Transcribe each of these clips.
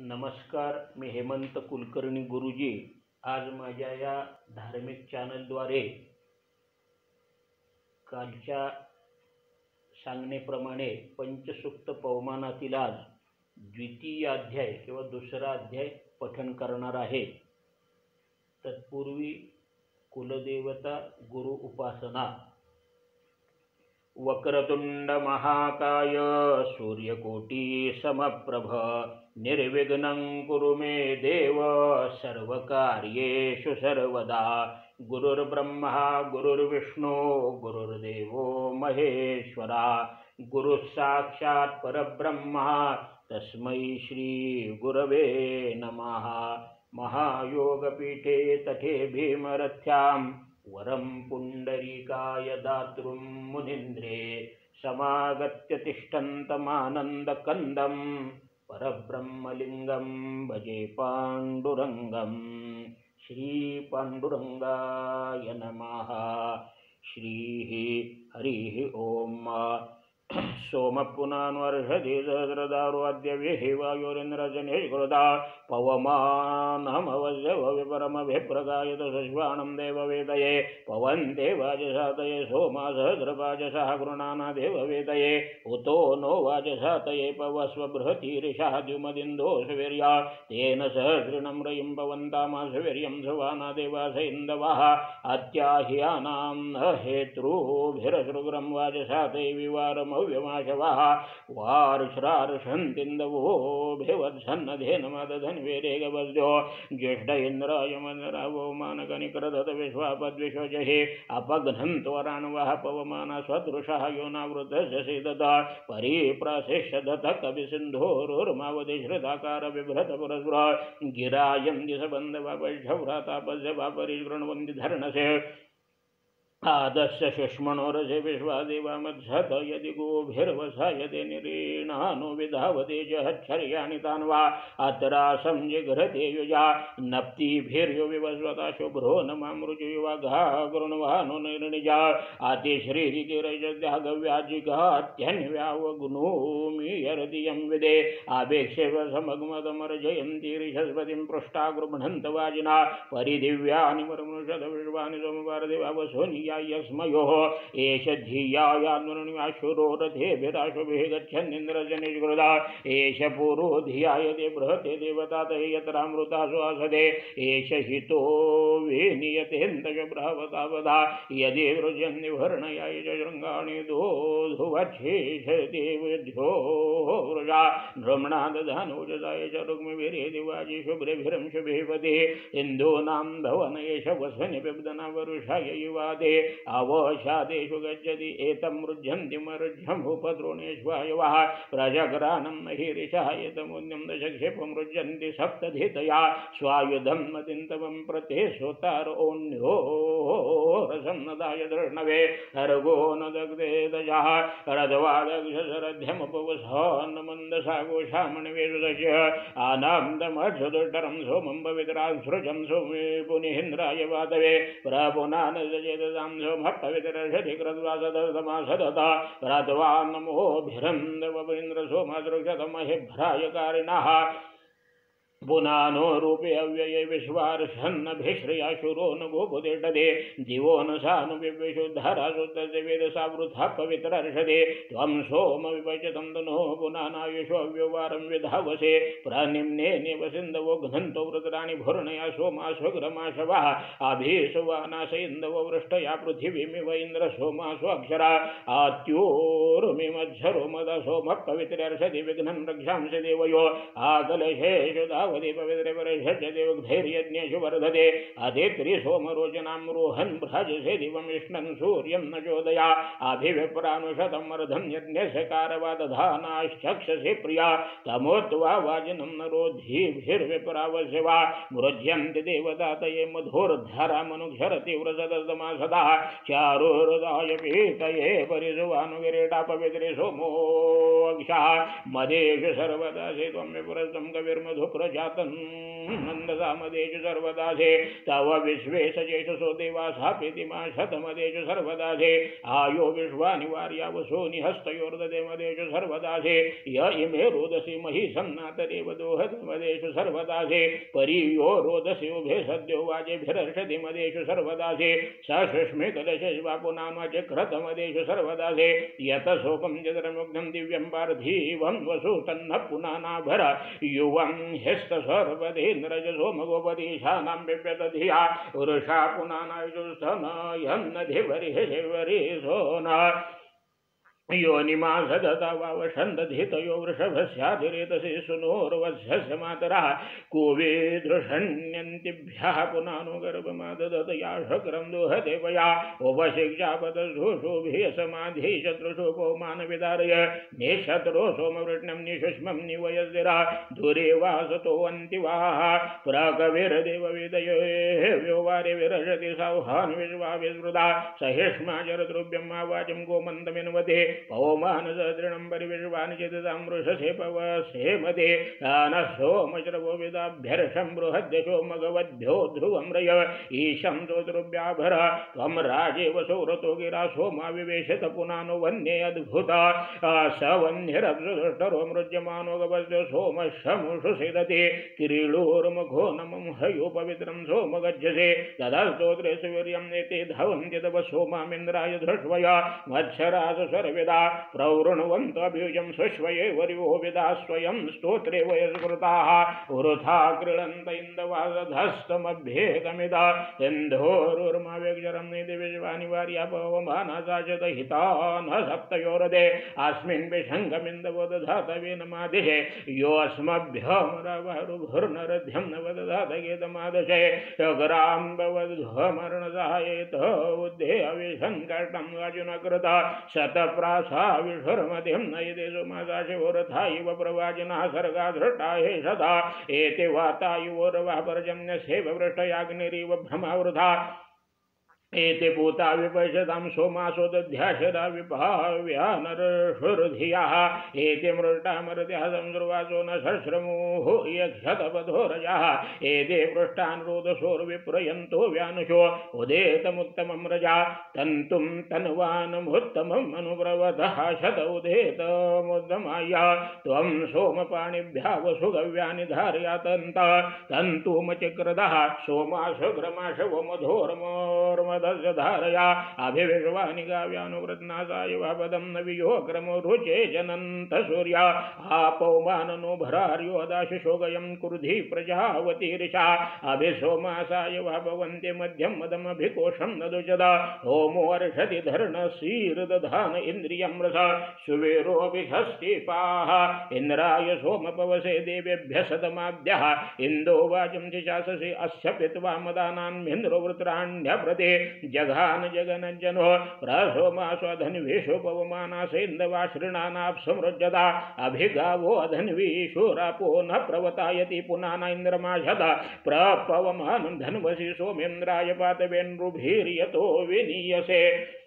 नमस्कार मी हेमंत कुलकर्णी गुरुजी. आज माझ्या या धार्मिक चॅनलद्वारे कालच्या सांगणेप्रमाणे पंचसूक्त पवमानातील आज द्वितीय अध्याय किंवा दुसरा अध्याय पठण करणार आहे. तत्पूर्वी कुलदेवता गुरु उपासना. वक्रतुंड महाकाय सूर्यकोटी समप्रभ. निर्विघ्नं कुरु मे देव सर्वकार्येषु सर्वदा। गुरुर्ब्रह्मा, गुरुर्विष्णू, गुरुर्देवो महेश्वरा। गुरुः साक्षात् परब्रह्मा, तस्मै श्रीगुरवे नमः। महायोगपीठे तथे भीमरथ्यां, वरं पुण्डरीकाय दातृं मुनीन्द्रे। समागत्य तिष्ठन्तमानन्दकन्दं परब्रह्मलिङ्गं भजे पाण्डुरङ्गं श्रीपाण्डुरङ्गाय नमः। श्रीः हरिः ॐ सोमपुनान्वर्षति सहस्रदारो अद्य विहिवायोरिन्द्रजने कृता पवमानमवस्य भविपरमभिप्रगायत सश्वानं देववेदये पवन्ते वाजसातये सोमा सहस्रवाजसः गृणाना देववेदये, उतो नो वाजसातये पवस्व बृहतीरिषः द्युमदिन्दोषवीर्या तेन सहस्रिणं रयिं पवन्तामासवीर्यं सुवाना देवास इन्दवः अत्याह्यानां न हेतॄभिरसृग्रं वाजसातये विवारमव्यमाशवः वार्ष्रार्षन्तिन्दवो भिवत्सन्नधेनमदधन्वेरेगवद्यो ज्येष्ठ इन्द्राय मनरावो मानकनिकृदत विश्वापद्विश्वजहि अपघ्नन्त्वराण्वः पवमाना स्वदृशः योनावृतस्य सीदता परीप्राशिष्यदत कविसिन्धोरुर्मावधि श्रुताकार बिभ्रत पुरस्पृह गिरायन्ति सबन्धवापैषव्रातापस्य वापरिगृण्वन्ति धर्णसे आदस्य शुष्मणोरसे विश्वादेवामध्सत यदि गोभिर्वसायते निरीणानो विधावते जहच्छर्याणि तान् वा अत्रासं जिघ्रते युजा नप्तिभिर्यो विवस्वता शुभ्रो न मामृजुयुवा घा गृण्वानो निर्णिजा आतिश्रीरितिरजद्यागव्याजिघात्यन्व्यावग्नोमि यरदियं विदे आवेक्षेव समग्मदमर्जयन्ति ऋषस्पतिं पृष्ठा गृह्णन्त वाजिना परिदिव्यानि वरमृषद विश्वानि सोमवारदिवावसोनि यस्मयोः। एष धियायान्वनुयाशुरो रथेभिराशुभिः गच्छन्निन्द्रजनिष्कृता एष पूर्वो धियाय ते बृहते देवता ते यत्रामृतासु आसदे एष हितो यदि वृजन्निवर्णयाय च शृङ्गाणि दोधुवच्छेषदेवध्यो वृजा नृम्णा दधानोजदाय च रुग्मभिरेदि वाजि शुभ्रभिरं शुभिपते इन्दूनां धवन एष वरुषाय युवादे अवशादेषु गच्छति, एतं मृज्यन्ति मरुज्यमुपद्रोणेष्वायवः प्रजग्रानं महिरिषः एतमुद्यं दशक्षेपमृज्यन्ति सप्तधितया, स्वायुधं मतिन्तवं प्रते सोतारोऽन्यो रसं नदाय दृष्णवे हर्गो न दग्धे दजः रदवादक्षरध्यमुपवसान्मन्दसागोषामणिवेशुदस्य आनान्दमर्षदुष्टरं सोमं पवित्रां सृजं सोमे पुनिहिन्द्राय वादवे प्रपुनानजयददां सोमपवित्रषधि कृत्वासदसमासदता प्रत्वा नमोभिरन्दवीन्द्रसोमदृक्षतमहिभ्रायकारिणः पुनानो रूपे अव्यये विश्वार्षन्नभिश्रिया शुरो न गोपुतिष्ठते दिवो न सानुविशुद्धराशुद्धस्य वेदसा वृथा पवित्रर्षते त्वं सोम विपचतं तनो पुनानायुषो अव्यवारं विधावसे प्रनिम्ने निवसिन्दवो घ्नन्तो वृतराणि भूर्णया सोमाश्वग्रमाशवः अभीसुवानाशयिन्दवो वृष्टया पृथिवीमिव इन्द्र सोमासु अक्षरा आत्योरुमिमच्छरो मद सोमः पवित्रर्षति विघ्नं रक्षांसि देवयो आकलशेषुदा परषज्जदेवधैर्यज्ञेषु वर्धते। अधेत्रि रोहन् भ्राजसे दिवं सूर्यं न चोदया। मर्धं यज्ञस्य प्रिया। तमोत्वा वाजिनं नरोधीभिर्विप्रावस्य वा मृज्यन्ति देवदातये मधुर्धरामनुक्षरति व्रजदमा सदा चारुहृदाय पीतये परिसुवानुगिरेटा पवित्रे मदेषु सर्वदा विपुरस्तं कविर्मधुप्रज जातं। नन्दसामदेषु सर्वदासे, तव विश्वे सजेषसो देवासापेतिमा शतमदेषु सर्वदासे। आयो विश्वानिवार्या वसो निहस्तयोर्ददे मदेषु सर्वदासे। य इमे रोदसी मही सन्नातरेव दोहतमदेषु सर्वदासे। परियो रोदसी उभे सद्यो वाजेभिरर्षति मदेषु सर्वदासे। स सुष्मितदशिवा पुनामचक्रतमदेषु सर्वदासे। यत शोकं जदरमुग्धं दिव्यं पार्थिवं वसु तन्न पुनानाभर। युवं ह्यस्त सर्वधेन्द्रज सोमगोपदीशानां बिभ्यतधिया पुरुषा पुनानायुस्तन यन्नधिवरिहरिवरि सोना। योनिमा सदता वावषन्दधितयो वृषभस्याधिरेतसि सुनोर्वत्स्य मातरः। कुवे दृषण्यन्तिभ्यः पुनानुगर्भमाददतया शक्रं दुहदेवया उपशिक्षापतशोषोभिः समाधि शत्रुषु पौमानविदारय निशत्रो सोमवृष्णं निशुष्मं निवयस्दिरा दूरे वासतोऽन्ति वाः प्राकविरदेववेदये व्योवारे विरजति सौहान् विश्वा विस्मृता सहिष्मा जरद्रुव्यं वाचं गोमन्तमिन्वते पवमानसदृणं परिविश्वानि चिदतामृषसे पवसे मदे नः सोमश्रवो विदाभ्यर्षं बृहद्यशो मघवद्भ्यो ध्रुवं रय। ईशं राजेव गिरा सोमा विवेशत पुनानो वन्ये अद्भुता। स वह्निरभ्रुष्टरो मृज्यमानो गवस्य सोमशमुषु सिदते। किरीळोर्मुखो नमं हयोपवित्रं सोम गच्छसे तदा स्तोत्रे सुवीर्यं नेते धवन्ति तव सोमामिन्द्राय धृष्वया। मत्सरास सर्वे वेदा प्रवृण्वन्तभियुजं सुष्वये वर्यो वेदा स्वयं स्तोत्रे वयस्कृताः वृथा गृह्णन्त इन्दवादधस्तमभ्येतमिदा इन्धोरुर्माव्यक्षरं निधि विश्वानि वार्या पवमानासा च दहिता न सप्तयोरदे। अस्मिन् विषङ्गमिन्दवदधातवेन मादिः यो अस्मभ्यमरवरुभुर्नरध्यं न वदधात गेतमादशे यगरां उद्धे अविसङ्कटं अर्जुन कृत। शतप्रा सा विषुर्मतिं नयितेषु माता शिवोरथा इव प्रवाचिनः सर्गा धृटा हे सदा एते वातायुवोरवः वृष्टयाग्निरिव भ्रमावृथा एते भूता विपशतां सोमासोदध्याशदा विभाव्यानरहृधियाः एते मृष्टामरतिः संसर्वाचो न सश्रमोः यक्षतपधोरजः एते पृष्टानुरोधसोर्विप्रयन्तो व्यानुषो उदेतमुत्तमं रजा। तन्तुं तन्वानमुत्तमम् अनुप्रवतः शत उदेतमुद्दमाय त्वं सोमपाणिभ्यावसुगव्यानि धारयातन्त सोमाशु सोमाशुघ्रमाशवमधोरमोर्म मधोर्मोर्म धारया अभिविश्वानि गाव्यानुवृत्नासाय पदं न वियोग्रमो रुचे जनन्त सूर्या आपौमाननो भरार्योदाशिशोगयं कुर्धि प्रजावतीर्षा। अभिसोमासाय भवन्ति मध्यं मदमभिकोषं न दुजदा होमोर्षति धर्णशीर्दधान इन्द्रियं रस सुवेरोऽपि षष्टिपाः इन्द्राय सोमपवसे देवेभ्यः सदमाद्यः इन्दो वाचं शिशाससि अस्य पित्वा मदानान्मिन्द्रो वृत्राण्यप्रते जघान जगन जनो प्रसोमास्वधन्वीषु पवमानासेन्दवाश्रृणानाप्समृज्यता अभिगावो अधन्वीषुरापो न प्रवतायति पुनाना इन्द्रमाशत प्रपवमानं धन्वसि सोमेन्द्राय पातवेन्द्रुभिर्यतो विनीयसे।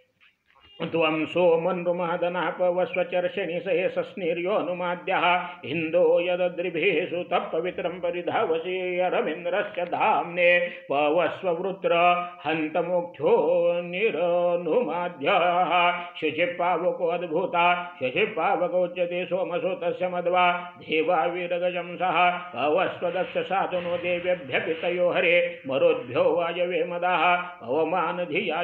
त्वं सोमन्रुमादनापवस्वचर्षणि सहेशस्निर्योऽनुमाद्यः इन्दो यदद्रिभिः सुतपवित्रं परिधावसि अरविन्द्रस्य धाम्ने पवस्ववृत्र हन्तमुख्यो निरनुमाद्यः। शशिपावकोऽद्भुता शशिपावकोच्यते सोमसुतस्य मध्वा देवावीरगजं सः पवस्वदस्य साधुनो देव्यभ्य पितयो हरे, मरुद्भ्यो वायवे मदः पवमानधिया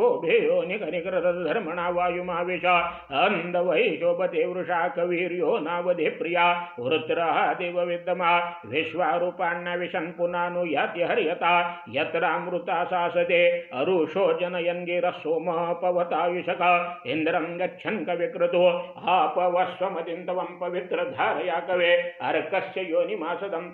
भेयो निकनिकृतधर्मणा वायुमाविश अन्धवै शोभते वृषा कवीर्यो नावधे प्रिया, वृत्रः देवविद्यमा विश्वारूपाण्यविशन् पुनानुयाति हर्यता यत्रामृता शासते, अरुषो जनयन् गिरः सोमः इन्द्रं गच्छन् पवित्रधारया कवे, अर्कस्य योनिमासदं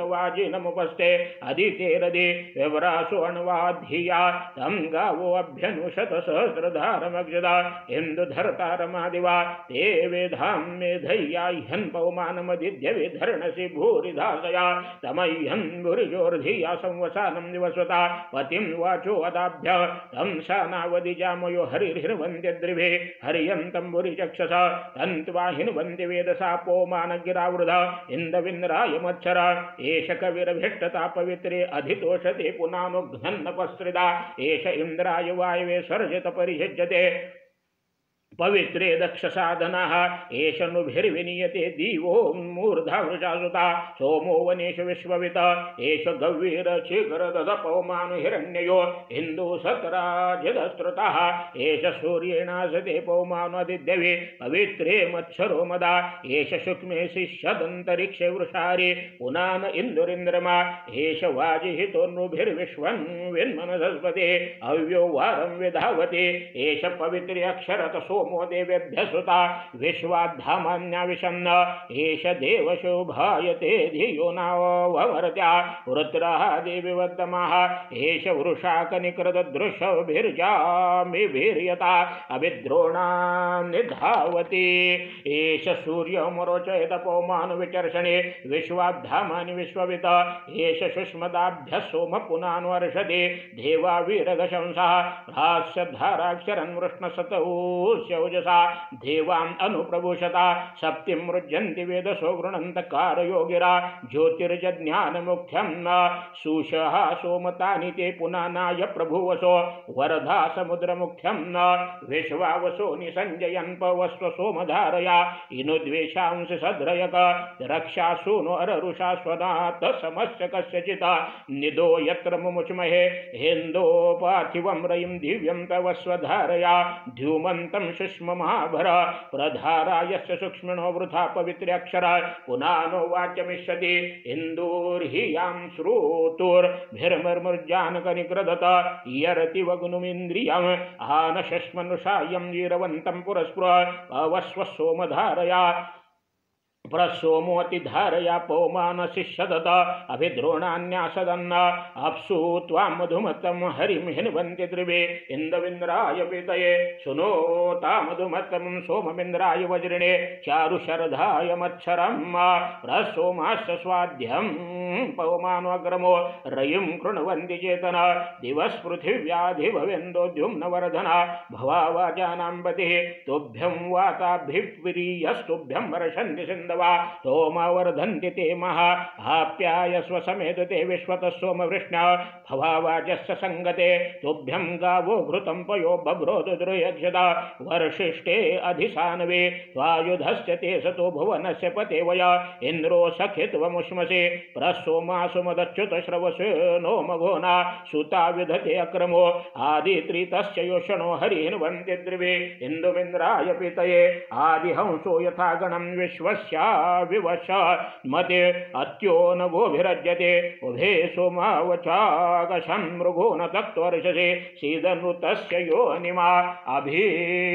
वाजिनमुपस्थे अदितेरदे विवरासो अण्वाधिया तं गावो अभ्यनुशत सहस्रधारमग्जदा इन्दुधरतारमादिवा ते वेधां मेधय्या ह्यन् पौमानमदिद्य विधर्णसि भूरिधासया तमह्यन् भुरिजोर्धिया संवसानं दिवस्वता पतिं वाचो अदाभ्य, तं शानावदिजामयो हरिर्हिर्वन्द्यद्रिभे, हरियन्तं भुरिचक्षसा तन्त्वा हिन्वन्ति वेदसा पोमानगिरावृध इन्दविन्द्राय मच्छर एष कविरभिष्टता पवित्रे अधितोषते पुनानुघ्नन्नपस्त्रिदा एष इन्द्राय वायवे सर्जित परिषज्यते पवित्रे दक्ष साधना एषनुभिर्विनीयते दिवो मूर्धा वृजासुता सोमो वनेश विश्ववित, एष गव्यीरचिगरदपौमानु हिरण्ययो हिन्दु सतराजदस्रुतः एष सूर्येणासते पौमानुदिद्यवे पवित्रे मत्सरो मदा एष शुक्मे शिष्यदन्तरिक्षे वृषारे, पुनान इन्दुरिन्द्रमा, एष वाजिहितोन्नुभिर्विश्वन् विन्मनसस्पते, अव्यो वारं विधावते, एष पवित्रे अक्षरत सोम देवेभ्य सुता विश्वाधामान्या विषन्न एष देवशोभायते धियो नाववर्त्या रुद्रः देविवद्दमः एष वृषाकनिकृतदृशभिर्जामिभिर्यता अभिद्रोणां निधावति। एष सूर्यमरोचयत पौमानुविचर्षणे विश्वाब्धामानि विश्ववित एष सुष्मदाभ्यः सोम पुनान्वर्षते देवा वीरगशंसः भाष्यधाराक्षरन् वृष्णसतौ शौजसा देवाम् अनुप्रभुषता, सप्तिं मृज्यन्ति वेदसो गृणन्तकारयोगिरा ज्योतिर्जज्ञानमुख्यं न सुषः सोमतानि ते पुनानाय प्रभुवसो वरधा समुद्रमुख्यं न विश्वावसो निसञ्जयन् पवस्व सोमधारया इनुद्वेषांसि सद्रयक, रक्षा सूनो अररुषा स्वनाथ समस्य कस्यचित्, निदो यत्र मुमुचमहे हेन्दो पार्थिवं रयिं दिव्यं तव स्वधारया ध्युमन्तं सुष्म महाभर प्रधारा यस्य सूक्ष्मिणो वृथा पवित्र्यक्षरा पुनानो वाच्यमिष्यति इन्दूर्हियाँ श्रोतुर्भिर्मर्मुर्जानकनिकृदत यरति वग्नुमिन्द्रियम् आनशश्मनुषायं वीरवन्तं पुरस्पृह अवस्व सोमधारया प्रसोमोतिधारया पौमानशिष्यदत अभिद्रोणान्यासदन्न अप्सु त्वां मधुमतं हरिं हिन्वन्ति द्रिवे इन्दविन्द्राय पीतये सुनोता मधुमतं सोममिन्द्राय वज्रिणे चारुशरधाय मच्छरं प्रसोमास्य स्वाद्यं पवमानोऽग्रमो रयिं कृण्वन्ति चेतन। दिवस्पृथिव्याधिभवेन्दोद्युम्नवर्धना भवावाजानाम्बतिः तुभ्यं वाताभिप्रीयस्तुभ्यं वर्षन्ति सिन्धवा। सोमवर्धन्ति ते महा आप्यायस्व समेत ते विश्वतः सोमवृष्ण्या भवावाजस्य सङ्गते तुभ्यं गावो घृतं पयो बभ्रोदुद्रुयक्षदा वर्षिष्ठे अधिसानवे त्वायुधस्य ते सतो भुवनस्य पते वया। इन्द्रो सखित्वमुष्मसे प्रसोमासुमदच्युतश्रवसे नो मघोना सुता विधते अक्रमो आदित्रितस्य योषणो हरिन्वन्ति द्रिवे इन्दुमिन्द्राय पितये आदिहंसो यथा गणं विश्वस्या विवश मते अत्यो न गोभिरज्यते उभे सोमावचाकशं मृगो न तत्त्वर्षसे सीदनृतस्य योनिमा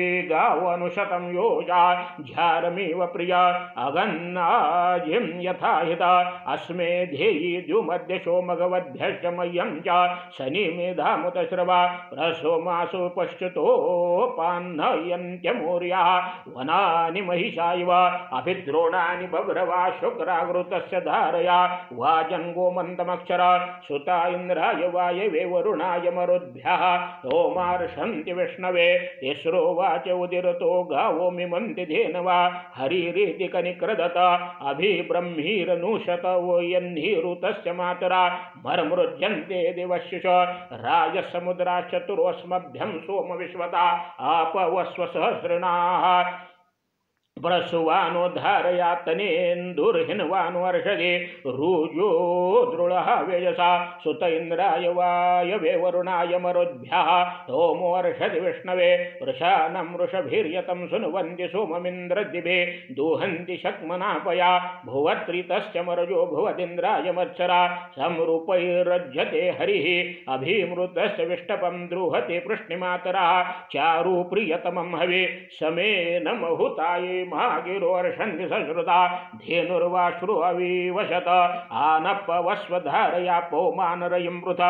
अभिगावनुशतं योजा झारमिव प्रिया अगन्नाजिं यथा हिता अस्मे ध्येयी द्युमद्य सोमगवद्भ्यष्टमय्यं च शनिमेधामुतश्रवा प्रसोमासु पश्चतोपाह्नयन्त्यमूर्याः वनानि महिषा इव अभिद्रोणानि बभ्रवा शुक्रावृतस्य धारया वाजङ्गोमन्तमक्षर सुता इन्द्राय वायवे वरुणाय मरुद्भ्यः सोमार्षन्ति विष्णवे तिस्रो वाच उदिरतो गावो मिमन्ति धेनवा हरिरीति कनिक्रदत अभिब्रह्मीरनुशत वो यह्निरुतस्य मातरा मर्मृज्यन्ते दिवशिष राजसमुद्रा चतुरोऽस्मभ्यं सोमविश्वता आपवस्वसहस्रणाः प्रसुवानोद्धारया तनेन्दुर्हिन्वान्वर्षदे रुजो दृढः वेजसा। सुत इन्द्राय वायवे वरुणाय मरुद्भ्यः। सोमोर्षदि विष्णवे। वृषानं वृषभिर्यतं सुनुवन्ति सोममिन्द्रदिभे। दुहन्ति शक्मनापया। भुवत्रितश्च मरजो भुवदिन्द्राय मत्सरा। संरूपैरज्यते हरिः। अभिमृतश्च विष्टपं द्रुहते पृष्णिमातरा। चारु प्रियतमं हवे समेन महुताये महागिरोर्षन्ति सश्रुता धेनुर्वाश्रु अविवशत आनपवस्वधारया पौमानरयिं वृथ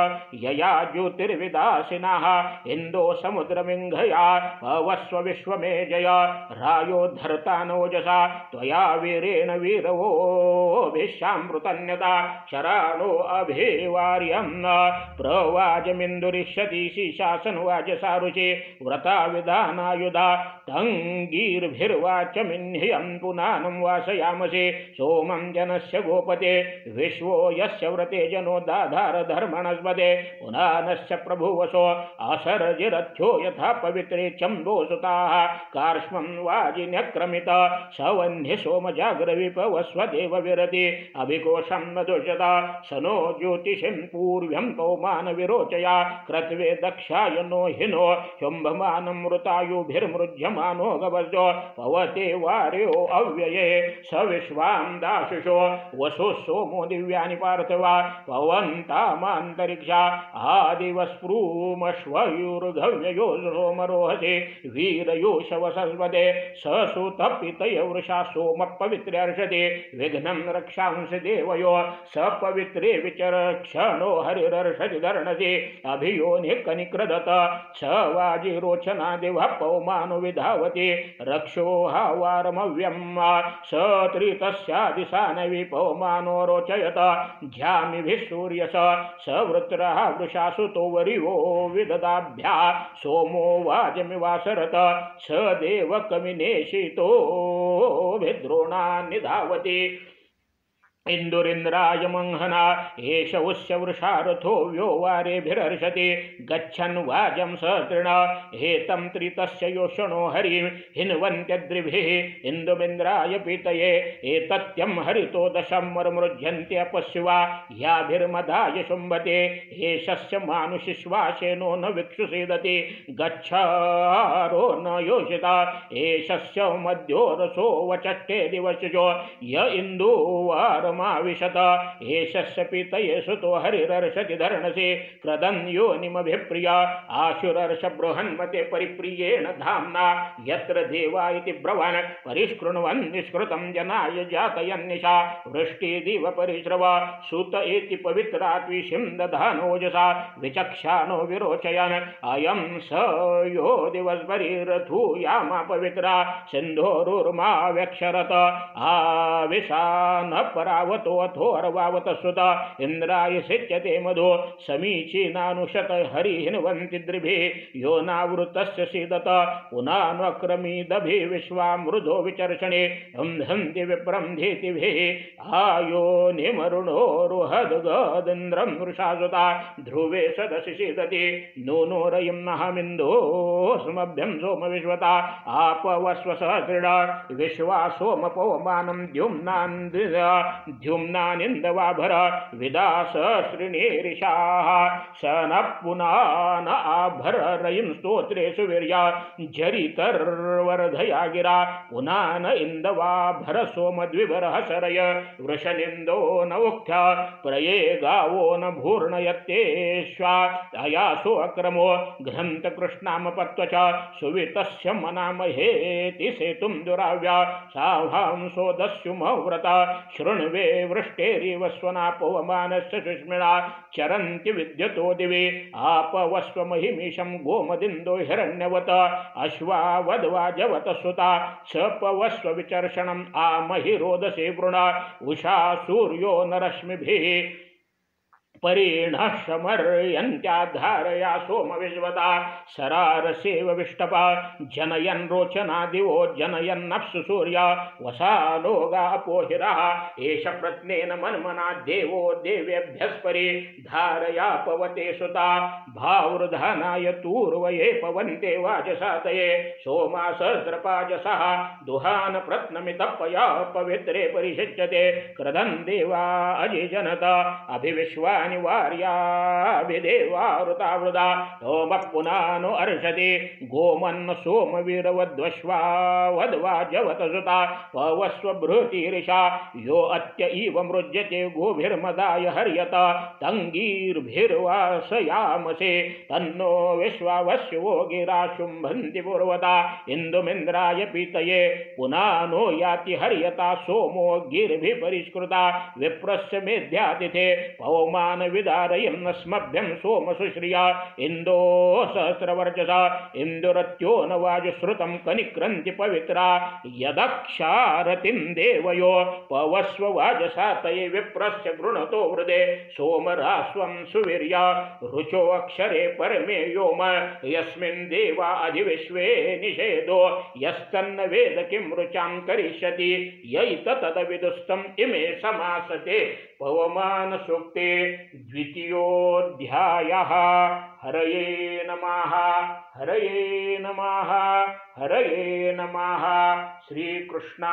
यया ज्योतिर्विदासिनः इन्दो समुद्रमिङ्घया पवस्व विश्वमेजय रायो धर्तानोजसा त्वया वीरेण वीरवो भिषामृतन्यता शराणो अभिवार्यं प्रवाजमिन्दुरिष्यति शीशासनवाजसारुचि व्रता विधानायुधा तङ्गीर्भिर्वाचमिह्यं पुनानं वासयामसि। सोमं जनस्य गोपते, विश्वो यस्य व्रते जनो दाधार धर्मणस्पदे पुनानस्य प्रभुवसो असरजिरथ्यो यथा पवित्रे चम्बोसुताः। कार्ष्मं वाजिन्यक्रमित सवह्नि सोमजाग्रविपवस्वदेव विरति। अभिकोशं मधुषता स नो ज्योतिषिं पूर्व्यं पौमानविरोचया क्रत्वे दक्षाय नो हिनो शुम्भमानं गवजो पवते वार्यो अव्यये स विश्वां दाशुषो वसु सोमो दिव्यानि पार्थिवा आदिवस्पृमश्वयुर्घव्ययो सोमरोहसे वीरयोषवसस्वदे स सुतपितय वृषा सोम पवित्र्यर्षति विघ्नं रक्षांसि देवयो स पवित्रे विचरक्षणो हरिरर्षति धर्णसि अभियोनिकनिक्रदत स वाजिरोचनादिवः पौमानो विधावति रक्षो स त्रितस्यादिशानवि पौमानो रोचयत। ध्यामिभिः सूर्यस स वृत्रः वृषासुतो वरिवो विददाभ्या। सोमो वाजमिवासरत स देवकमिनेशितो विद्रोणा निधावति इन्दुरिन्द्राय मंहना एष उस्य वृषारथो व्यो वारेभिरर्षति गच्छन् वाजं सतृण हेतं त्रितस्य योषणो हरिं, हिन्वन्त्यद्रिभिः इन्दुमिन्द्राय पीतये। एतत्यं हरितो दशं मर्मृज्यन्त्यपश्वा याभिर्मदाय शुम्भते। एषस्य मानुषिश्वासेनो न विक्षुषीदति। गच्छारो न योषिता, एषस्य मध्योरसो वचष्टे दिवसजो य इन्दुवार माविशत एषस्य पीतये सुतो हरिरर्षति धर्णसे। क्रदन् योनिमभिप्रिया। आशुरर्ष बृहन्मते परिप्रियेण धाम्ना। यत्र देवा इति ब्रवन्। परिष्कृण्वन् निष्कृतं जनाय जातयन्निशा। वृष्टिदिव परिश्रव। सुत इति पवित्रात्विषिं दधानोजसा विचक्षानो विरोचयन्। अयं स यो दिवस्परिरथूयामा पवित्रा। सिन्धोरुर्मा व्यक्षरत आविशा रावतो अर्वावत सुत। इंद्राय सिच्यते मधो। समीचीनानुशत हरिहिन्वन्ति द्रिभिः यो नावृतस्य सीदत। पुनान्वक्रमीदभि विश्वामृधो विचर्षणे। हन्ति विप्रं धीतिभिः। आयो निमरुणोरुहद्गदिन्द्रं वृषासुता। ध्रुवे सदसि सीदति। नूनोरयं नहमिन्दोऽस्मभ्यं सोमविश्वता। आपवस्वसहस्रिणा विश्वा सोमपवमानं द्युम्नान् द्युम्नानिन्दवाभर विदास श्रीणीरिषाः स न पुनान आभररयिं स्तोत्रेषु वीर्या झरितर्वर्धया गिरा पुनान इन्दवाभर सोमद्विभरः सरय वृषनिन्दो न उक्थ्य प्रये गावो न भूर्णयत्येष्वा। अयासो अक्रमो घ्रन्तकृष्णामपत्व च, सुवितस्य मनामहेति सेतुं दुराव्या। साहांसो दस्युमव्रता, शृण्वे वृष्टेरिव स्वनापवमानस्य सुष्मिणा चरन्ति विद्यतो दिवे। आपवस्वमहिमीशं गोमदिन्दो हिरण्यवत अश्वावद्वाजवत सुता सपवस्व विचर्षणम् आमहि रोदसे वृणा, उषा सूर्यो न परिणः शमर्यन्त्याधारया सोमविश्वता सरारसेव विष्टपा जनयन् रोचना दिवो जनयन्नप्सु सूर्य वसानो गापोहिरः एष प्रत्नेन मन्मना देवो देवेभ्यस्परि धारया पवते सुता। भावृधानाय तूर्वये पवन्ते वाजसातये, सोमा सहस्रपाजसः, दुहान प्रत्नमितपया पवित्रे परिषिच्यते क्रदन् देवा अजिजनत अभिविश्वानि वार्याभिदेवारुतावृदा सोमः पुनानो अर्षति। गोमन्न सोमवीरवद्वश्वा वद्वाजवत सुता पवस्व बृहतीर्षा। यो अत्य इव मृज्यते गोभिर्मदाय हर्यत तङ्गीर्भिर्वासयामसे। तन्नो विश्वावस्यो गिरा शुम्भन्ति पूर्वता। इन्दुमिन्द्राय पीतये। पुनानो याति हर्यता। सोमो गिर्भिः परिष्कृता विप्रस्य मेध्यातिथे। पवमान विदारयन् स्मभ्यं सोम सुश्रिया। इन्दो सहस्रवर्चसा इन्दुरत्यो न वाजुश्रुतं कनिक्रन्ति पवित्रा। यदक्षारतिं देवयो, पवस्व वाजसा तये विप्रस्य गृणतो हृदे। सोमरास्वं सुवीर्या रुचो अक्षरे परमे व्योम। यस्मिन् देवा अधिविश्वे निषेधो, यस्तन्न वेद किं रुचां करिष्यति। यैततदविदुस्तम् इमे समासते। पवमानसूक्ते द्वितीयोऽध्यायः। हरये नमः हरये नमः हरये नमः। श्रीकृष्णार्पणमस्तु